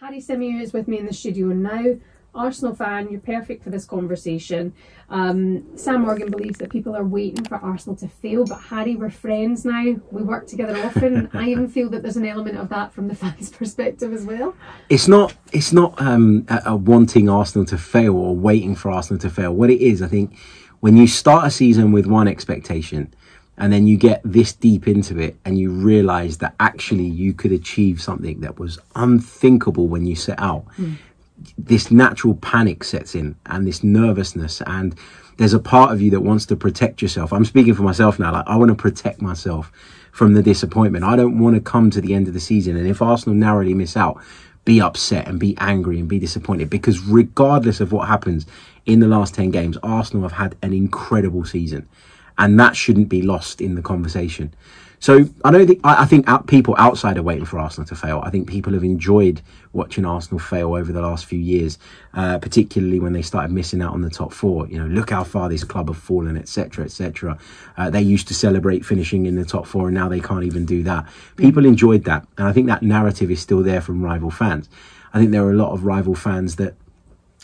Harry Symeou is with me in the studio now. Arsenal fan, you're perfect for this conversation. Um, Sam Morgan believes that people are waiting for Arsenal to fail, but Harry, we're friends now. We work together often. I even feel that there's an element of that from the fans' perspective as well. It's not. It's not um, a, a wanting Arsenal to fail or waiting for Arsenal to fail. What it is, I think, when you start a season with one expectation and then you get this deep into it and you realize that actually you could achieve something that was unthinkable when you set out. Mm. this natural panic sets in and this nervousness and there's a part of you that wants to protect yourself. I'm speaking for myself now like i want to protect myself from the disappointment. I don't want to come to the end of the season and if arsenal narrowly miss out be upset and be angry and be disappointed because regardless of what happens in the last 10 games arsenal have had an incredible season and that shouldn't be lost in the conversation. So I don't think I, I think out, people outside are waiting for Arsenal to fail. I think people have enjoyed watching Arsenal fail over the last few years, uh, particularly when they started missing out on the top four. You know, look how far this club have fallen, etc., etc. Uh, they used to celebrate finishing in the top four, and now they can't even do that. People enjoyed that, and I think that narrative is still there from rival fans. I think there are a lot of rival fans that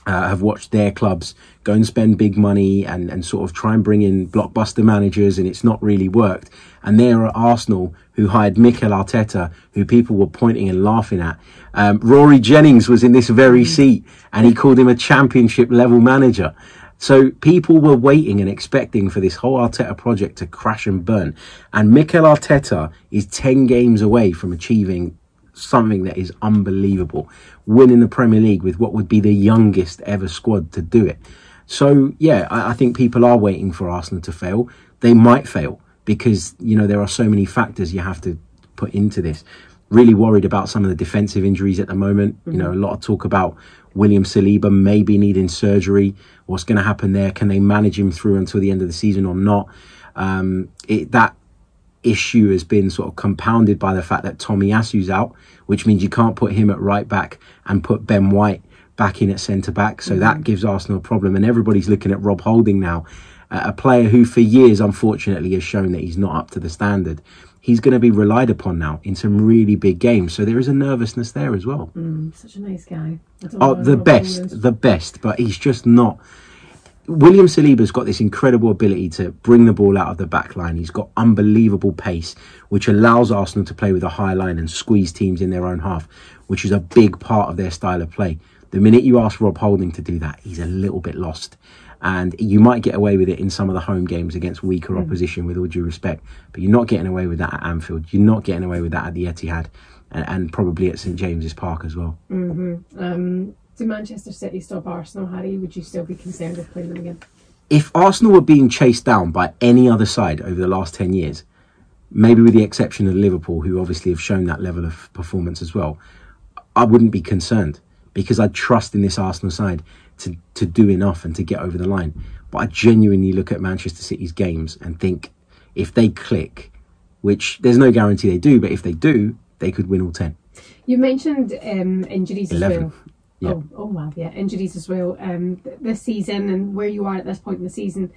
uh, have watched their clubs go and spend big money and, and sort of try and bring in blockbuster managers and it's not really worked. And there are Arsenal who hired Mikel Arteta, who people were pointing and laughing at. Um, Rory Jennings was in this very mm. seat and he called him a championship level manager. So people were waiting and expecting for this whole Arteta project to crash and burn. And Mikel Arteta is 10 games away from achieving something that is unbelievable. Winning the Premier League with what would be the youngest ever squad to do it. So yeah, I, I, think people are waiting for Arsenal to fail. They might fail because you know there are so many factors you have to put into this. Really worried about some of the defensive injuries at the moment. You know, a lot of talk about William Saliba maybe needing surgery. What's going to happen there? Can they manage him through until the end of the season or not? Um, it, that issue has been sort of compounded by the fact that Tomiyasu's out, which means you can't put him at right back and put Ben White back in at centre back. So mm-hmm. that gives Arsenal a problem. And everybody's looking at Rob Holding now, uh, a player who for years, unfortunately, has shown that he's not up to the standard. He's going to be relied upon now in some really big games. So there is a nervousness there as well. Mm, such a nice guy. Oh, the best, the best, but he's just not William Saliba's got this incredible ability to bring the ball out of the back line. He's got unbelievable pace, which allows Arsenal to play with a high line and squeeze teams in their own half, which is a big part of their style of play. The minute you ask Rob Holding to do that, he's a little bit lost. And you might get away with it in some of the home games against weaker mm. opposition, with all due respect. But you're not getting away with that at Anfield. You're not getting away with that at the Etihad, and, and probably at St James's Park as well. Mm-hmm. Um, do Manchester City stop Arsenal, Harry? Would you still be concerned with playing them again? If Arsenal were being chased down by any other side over the last 10 years, maybe with the exception of Liverpool, who obviously have shown that level of performance as well, I wouldn't be concerned because I trust in this Arsenal side to, to do enough and to get over the line. But I genuinely look at Manchester City's games and think if they click, which there's no guarantee they do, but if they do, they could win all 10. You mentioned um, injuries 11. as well. Yeah. Oh, oh wow, yeah, injuries as well. Um, this season and where you are at this point in the season,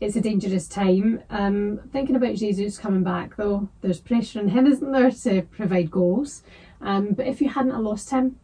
it's a dangerous time. Um, thinking about Jesus coming back though, there's pressure on him, isn't there, to provide goals. Um, but if you hadn't lost him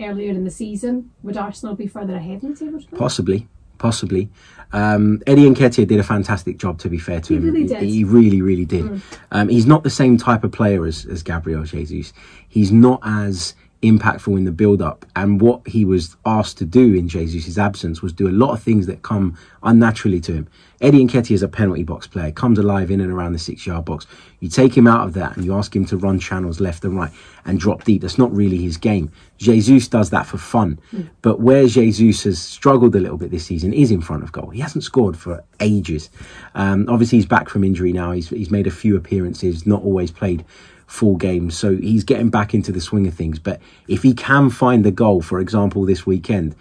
earlier in the season, would Arsenal be further ahead in the table? Possibly, possibly. Um, Eddie Nketiah did a fantastic job, to be fair to he him. Really did. He really, really did. Mm. Um, he's not the same type of player as, as Gabriel Jesus. He's not as impactful in the build up. And what he was asked to do in Jesus' absence was do a lot of things that come unnaturally to him. Eddie Nketiah is a penalty box player, comes alive in and around the six yard box. You take him out of that and you ask him to run channels left and right and drop deep. That's not really his game. Jesus does that for fun. Mm. But where Jesus has struggled a little bit this season is in front of goal. He hasn't scored for ages. Um, obviously, he's back from injury now. He's, he's made a few appearances, not always played full games. So he's getting back into the swing of things. But if he can find the goal, for example, this weekend,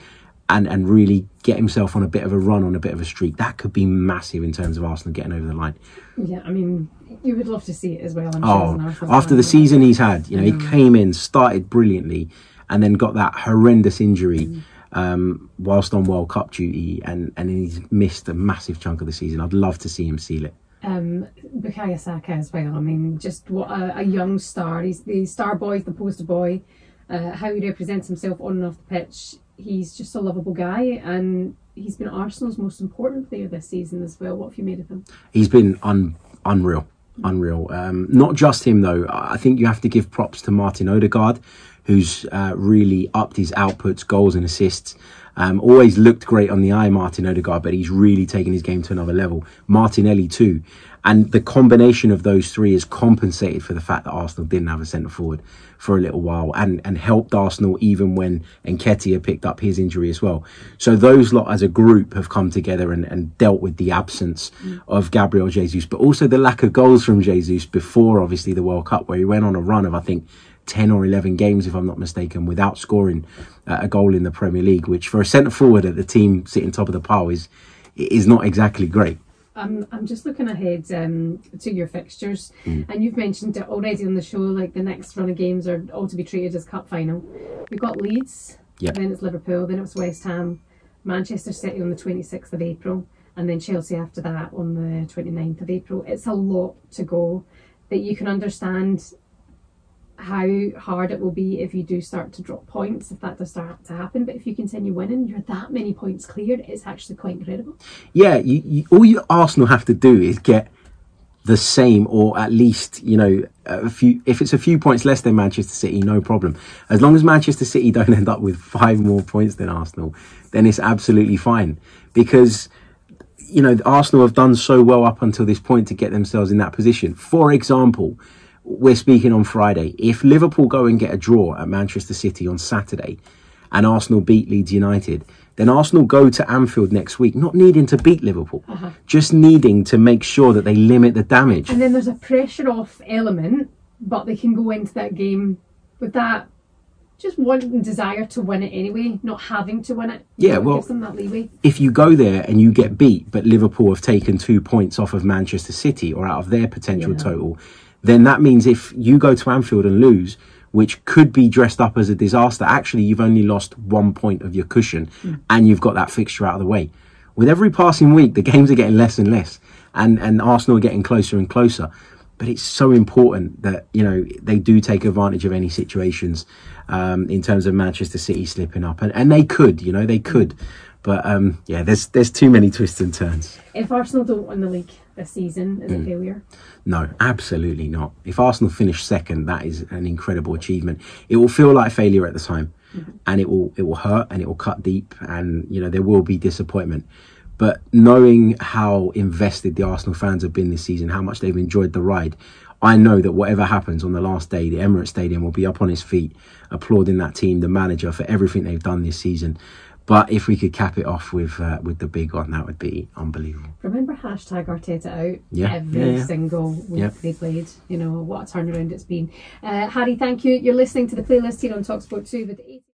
and, and really get himself on a bit of a run, on a bit of a streak, that could be massive in terms of Arsenal getting over the line. Yeah, I mean, you would love to see it as well. I'm oh, sure after the season he's had, you know, mm. he came in, started brilliantly, and then got that horrendous injury. Mm. Um, whilst on World Cup duty, and, and he's missed a massive chunk of the season. I'd love to see him seal it um, Bukayo Saka as well. I mean, just what a, a, young star. He's the star boy, the poster boy. uh, how he represents himself on and off the pitch. He's just a lovable guy, and he's been Arsenal's most important player this season as well. What have you made of him? He's been un- unreal, unreal. Um, not just him though. I think you have to give props to Martin Odegaard, who's uh, really upped his outputs, goals and assists. Um, always looked great on the eye, Martin Odegaard, but he's really taken his game to another level. Martinelli too. And the combination of those three has compensated for the fact that Arsenal didn't have a centre forward for a little while and, and helped Arsenal even when Nketiah picked up his injury as well. So those lot as a group have come together and, and dealt with the absence mm. of Gabriel Jesus, but also the lack of goals from Jesus before obviously the World Cup where he went on a run of I think 10 or 11 games, if I'm not mistaken, without scoring uh, a goal in the Premier League, which for a centre forward at the team sitting top of the pile is is not exactly great. I'm, I'm just looking ahead um, to your fixtures, mm. and you've mentioned it already on the show. Like the next run of games are all to be treated as cup final. We've got Leeds, yep. then it's Liverpool, then it's West Ham, Manchester City on the 26th of April, and then Chelsea after that on the 29th of April. It's a lot to go that you can understand how hard it will be if you do start to drop points, if that does start to happen. But if you continue winning, you're that many points cleared. It's actually quite incredible. Yeah, you, you, all you Arsenal have to do is get the same, or at least you know a few. If it's a few points less than Manchester City, no problem. As long as Manchester City don't end up with five more points than Arsenal, then it's absolutely fine because you know Arsenal have done so well up until this point to get themselves in that position. For example we're speaking on Friday. If Liverpool go and get a draw at Manchester City on Saturday and Arsenal beat Leeds United, then Arsenal go to Anfield next week, not needing to beat Liverpool, uh-huh. just needing to make sure that they limit the damage. And then there's a pressure off element, but they can go into that game with that just want and desire to win it anyway, not having to win it. Yeah, well, gives them that leeway. If you go there and you get beat, but Liverpool have taken two points off of Manchester City or out of their potential yeah. total, then that means if you go to Anfield and lose, which could be dressed up as a disaster, actually you've only lost one point of your cushion mm. and you've got that fixture out of the way. With every passing week, the games are getting less and less, and, and Arsenal are getting closer and closer. But it's so important that you know they do take advantage of any situations um, in terms of Manchester City slipping up, and, and they could, you know, they could. But um, yeah, there's there's too many twists and turns. If Arsenal don't win the league this season, is mm. it failure? No, absolutely not. If Arsenal finish second, that is an incredible achievement. It will feel like failure at the time, mm-hmm. and it will it will hurt and it will cut deep, and you know there will be disappointment. But knowing how invested the Arsenal fans have been this season, how much they've enjoyed the ride, I know that whatever happens on the last day, the Emirates Stadium will be up on its feet, applauding that team, the manager for everything they've done this season. But if we could cap it off with uh, with the big one, that would be unbelievable. Remember hashtag Arteta out yeah. every yeah, yeah. single week yep. they played. You know what a turnaround it's been. Uh, Harry, thank you. You're listening to the playlist here on Talksport Two with.